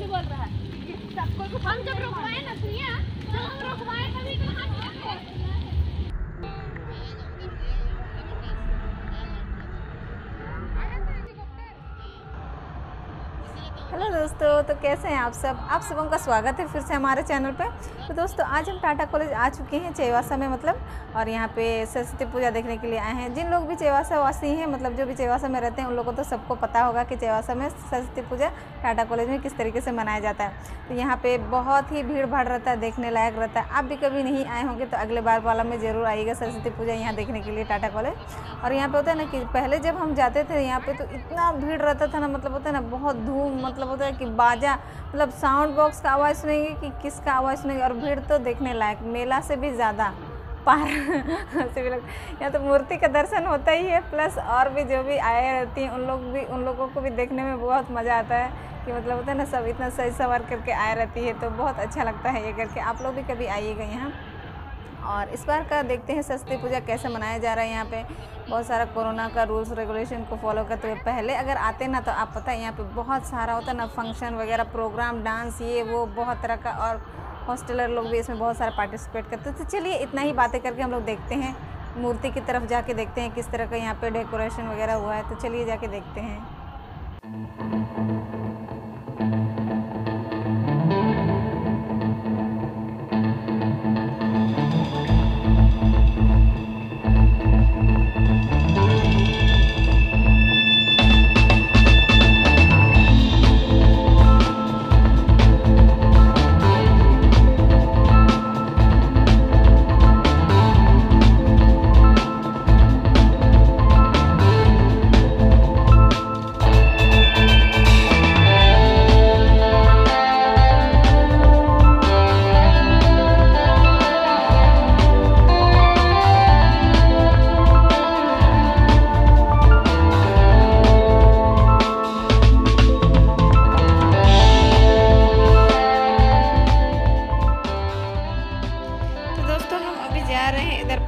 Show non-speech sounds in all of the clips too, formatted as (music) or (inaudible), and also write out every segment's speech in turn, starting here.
कैसे बोल रहा है। सबको हम जब रुकवाए ना सुनिए जब हम रुकवाए तभी तो हाथ हेलो दोस्तों तो कैसे हैं आप सब? आप सबों का स्वागत है फिर से हमारे चैनल पे। तो दोस्तों, आज हम टाटा कॉलेज आ चुके हैं, चेवासा में मतलब और यहाँ पे सरस्वती पूजा देखने के लिए आए हैं। जिन लोग भी चेवासा वासी हैं मतलब जो भी चेवासा में रहते हैं, उन लोगों को तो सबको पता होगा कि चेवासा में सरस्वती पूजा टाटा कॉलेज में किस तरीके से मनाया जाता है। तो यहाँ पर बहुत ही भीड़ भाड़ रहता है, देखने लायक रहता है। आप भी कभी नहीं आए होंगे तो अगले बार वाला में ज़रूर आइएगा सरस्वती पूजा यहाँ देखने के लिए टाटा कॉलेज। और यहाँ पर होता है ना कि पहले जब हम जाते थे यहाँ पर तो इतना भीड़ रहता था ना मतलब होता है ना, बहुत धूम मतलब होता है कि बाजा मतलब साउंड बॉक्स का आवाज़ सुनेंगे कि किसका आवाज़ सुनेंगे? और भीड़ तो देखने लायक, मेला से भी ज़्यादा पार (laughs) से भी लग, यहाँ तो मूर्ति का दर्शन होता ही है प्लस और भी जो भी आए रहती हैं, उन लोग भी, उन लोगों को भी देखने में बहुत मज़ा आता है कि मतलब होता है ना, सब इतना सही सवार करके आए रहती है तो बहुत अच्छा लगता है ये करके। आप लोग भी कभी आइएगा यहाँ? और इस बार का देखते हैं सरस्वती पूजा कैसे मनाया जा रहा है यहाँ पे। बहुत सारा कोरोना का रूल्स रेगुलेशन को फॉलो करते हुए पहले अगर आते ना तो आप पता है यहाँ पे बहुत सारा होता है ना, फ़ंक्शन वगैरह, प्रोग्राम, डांस, ये, वो, बहुत तरह का और हॉस्टलर लोग भी इसमें बहुत सारा पार्टिसिपेट करते तो चलिए इतना ही बातें करके हम लोग देखते हैं। मूर्ति की तरफ़ जाके देखते हैं किस तरह का यहाँ पे डेकोरेशन वगैरह हुआ है। तो चलिए जाके देखते हैं।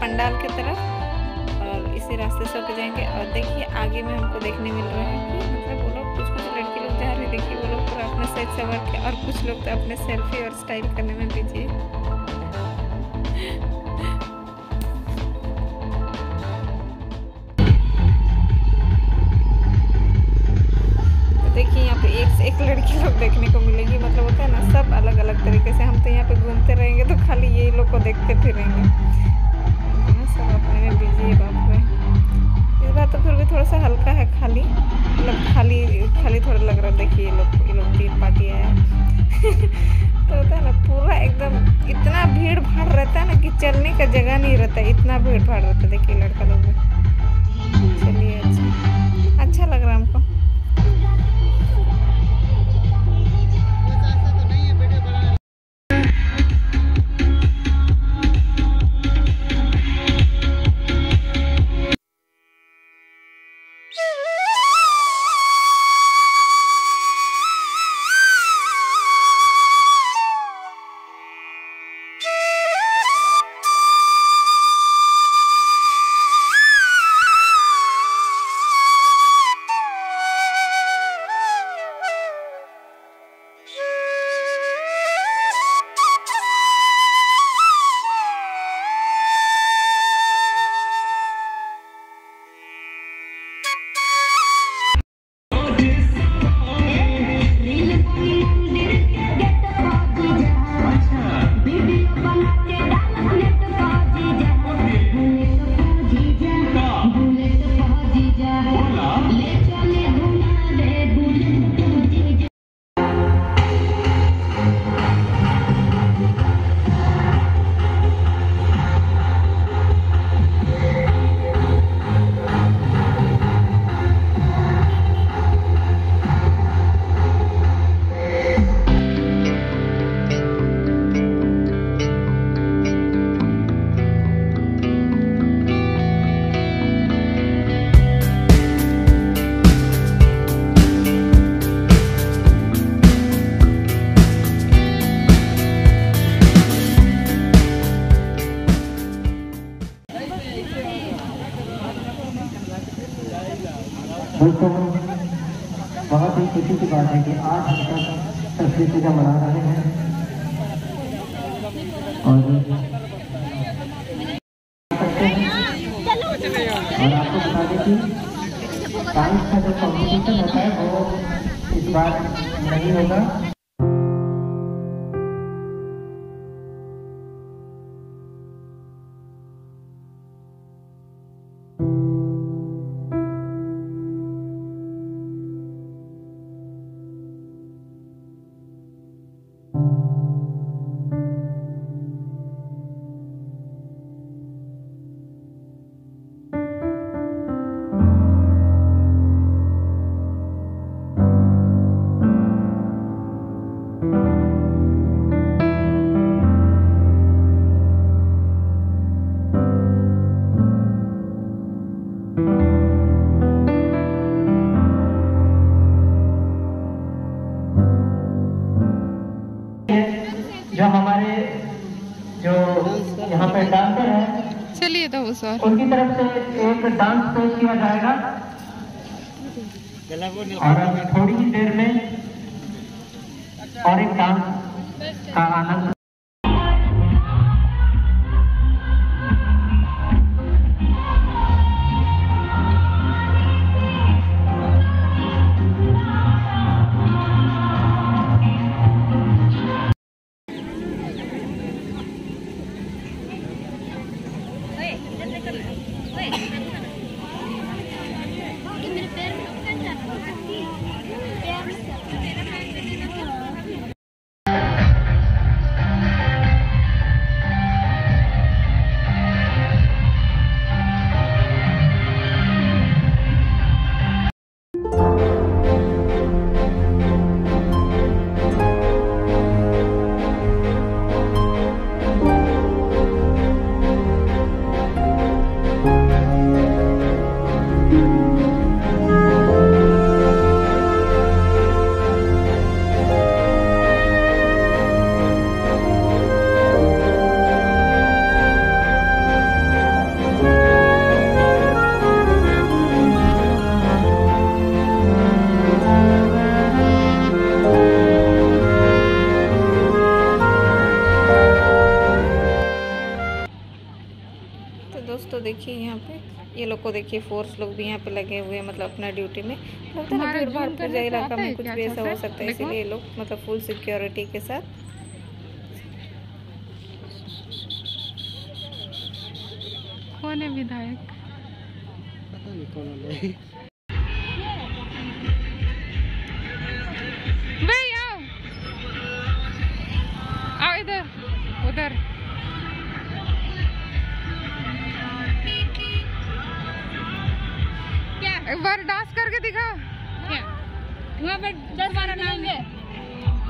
पंडाल की तरफ़, और इसी रास्ते से होकर जाएँगे। और देखिए, आगे में हमको देखने मिल रहा है कि मतलब वो लोग कुछ कुछ लड़के लोग जा रहे हैं। देखिए, वो लोग पूरा अपने सेट सवर के और कुछ लोग तो अपने सेल्फी और स्टाइल करने में बिज़ी है। रहता है इतना दोस्तों बहुत ही खुशी की बात है कि आज हम सब सरस्वती पूजा मना रहे हैं। और और आपको बता दें कि डांस का जो कॉम्पिटिशन होता है, वो इस बार नहीं होगा। जो हमारे जो यहाँ पे डांसर हैं चलिए तो सर उनकी तरफ़ से एक डांस पेश किया जाएगा। और अभी थोड़ी ही देर में और एक डांस का आनंद तो देखिए फोर्स लोग भी यहाँ पे लगे हुए हैं मतलब अपना ड्यूटी में। लगता है भीड़ भाड़ पूजा इलाका में कुछ भी ऐसा हो सकता है इसीलिए लोग मतलब फुल सिक्योरिटी के साथ। कौन है विधायक? भाई आओ। आओ इधर उधर। एक बार डांस करके दिखा। क्या वहाँ पर दस नाम है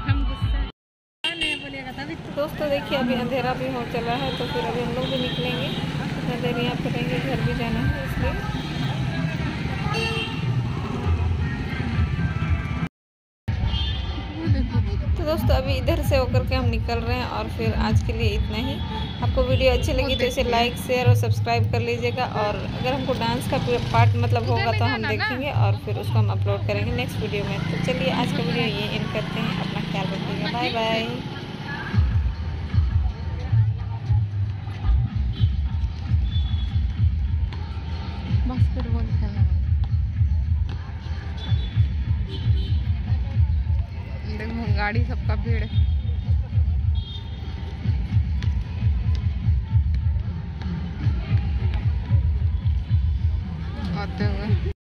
हम गुस्सा तो दोस्तों देखिए अभी अंधेरा भी हो चला है तो फिर अभी हम लोग भी निकलेंगे। इतना देर यहाँ पे रहेंगे घर भी जाना है इसलिए। तो अभी इधर से होकर के हम निकल रहे हैं और फिर आज के लिए इतना ही। आपको वीडियो अच्छी लगी तो इसे लाइक शेयर और सब्सक्राइब कर लीजिएगा और अगर हमको डांस का पार्ट मतलब होगा तो हम देखेंगे और फिर उसको हम अपलोड करेंगे नेक्स्ट वीडियो में। तो चलिए आज का वीडियो ये इन करते हैं। अपना ख्याल रखिएगा। बाय बाय खेलना। देखो गाड़ी सबका भीड़। है आते हुए।